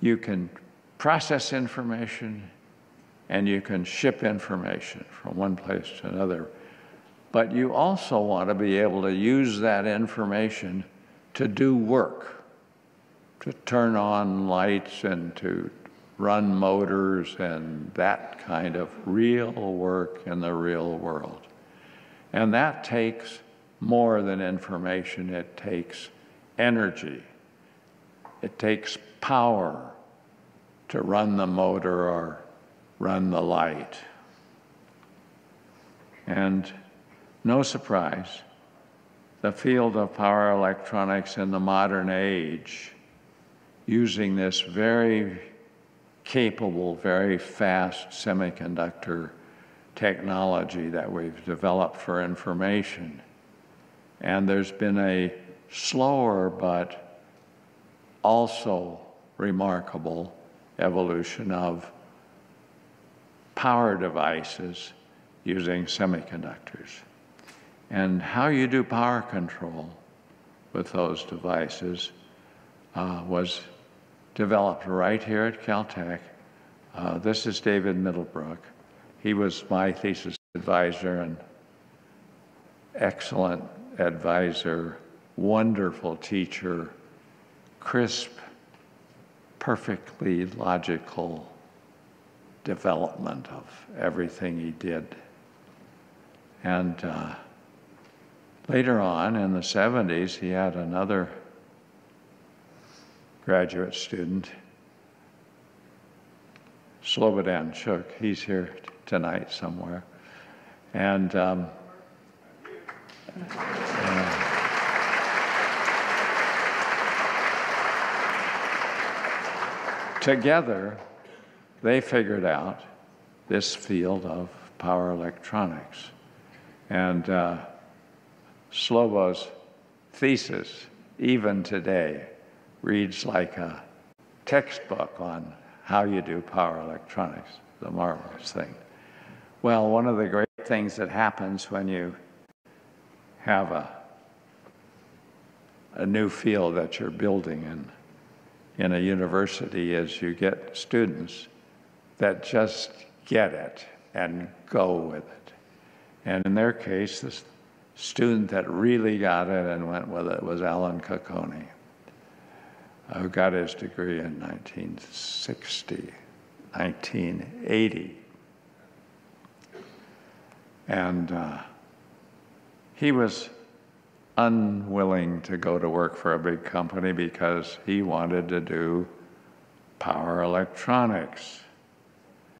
you can process information and you can ship information from one place to another. But you also want to be able to use that information to do work, to turn on lights and to run motors and that kind of real work in the real world. And that takes more than information, it takes energy, it takes power to run the motor or run the light. And no surprise, the field of power electronics in the modern age, using this very capable, very fast semiconductor technology that we've developed for information. And there's been a slower but also remarkable evolution of power devices using semiconductors. And how you do power control with those devices uh, was developed right here at Caltech. Uh, this is David Middlebrook. He was my thesis advisor and excellent advisor, wonderful teacher, crisp, perfectly logical development of everything he did. And uh, later on in the 70s, he had another graduate student, Slobodan Cuk. He's here tonight somewhere. And um, together, they figured out this field of power electronics. And uh, Slobo's thesis, even today, reads like a textbook on how you do power electronics, the marvelous thing. Well, one of the great things that happens when you have a, a new field that you're building in, in a university is you get students that just get it and go with it. And in their case, the student that really got it and went with it was Alan Cocconi, who got his degree in 1960, 1980. And uh, he was unwilling to go to work for a big company because he wanted to do power electronics.